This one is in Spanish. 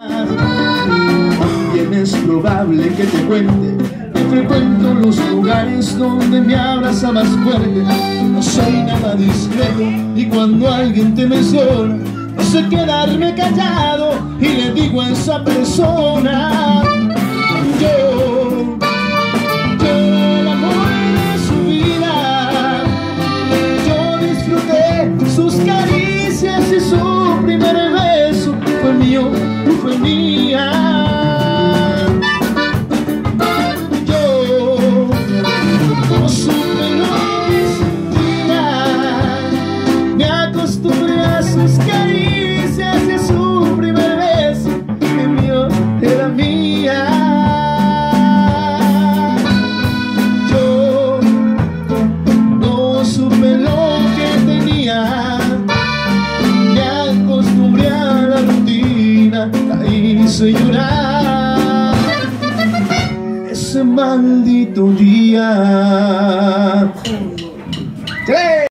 También es probable que te cuente que frecuento los lugares donde me abraza más fuerte. No soy nada discreto y cuando alguien te menciona, no sé quedarme callado y le digo a esa persona, acostumbré a sus caricias a su primer beso, que mío era mía. Yo no supe lo que tenía, me acostumbré a la rutina, la hice llorar ese maldito día.